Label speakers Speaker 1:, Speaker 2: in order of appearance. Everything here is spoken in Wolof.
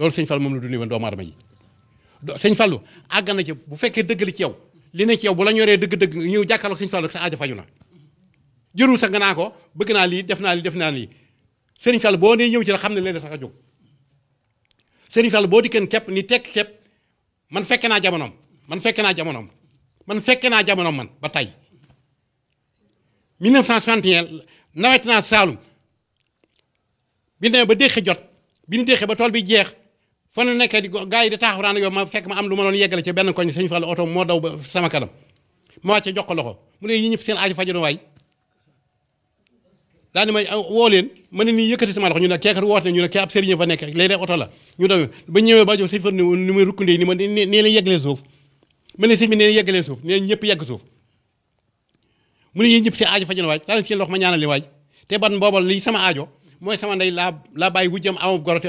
Speaker 1: loolu sëñ Fall moom la dundee woon doomu aadama yi sëñ Fallu àgg na ci bu fekkee dëgg li ci yow li ne ci yow bu la ñoree dëgg-dëgg ñëw jàkkaarloog sëñ Fallu sa aajo faju na jërul sax nga naa ko bëgg naa lii def naa lii def naa lii sëriñ Fallu boo nee ñëw ci la xam ne leen tax a jóg sëriñ Fallu boo dikkeen képp ni tekk képp man fekke naa jamonoom man fekke naa jamonoom man fekke naa jamonoom man ba tey 1961 nawet naa Saalum bi ne ba déqi jot bi ñu déqi ba tool bi jeex fa na nekkee di gaa yi di taaxuraan yow ma fekk ma am lu ma doon yeggale ci benn koñ sëñ Fallu oto moo daw ba sama kanam ma wàcce jox ko loxo mu ne ñi ñëpp seen aaju faju na waay daa ni may ah, woo leen ma ne nii yëkkati sama loxo ñu ne keekat woote ne ñu ne kee ab sëriñ fa nekk léeg-léeg oto la ñu doon ba ñëwee ba jox sëñ Fallu ni ma rukkundee ni ma nee la yeggalee suuf ma ne sëñ bi nee la yeggalee suuf nee ñëpp yegg suuf mu ne yéen ñëpp seen aajo faju na waaj laa leen seen loxo ma ñaanal li waaj te ban boobal li sama aajo mooy sama ndey laa laa bàyyi wujjam amub goro te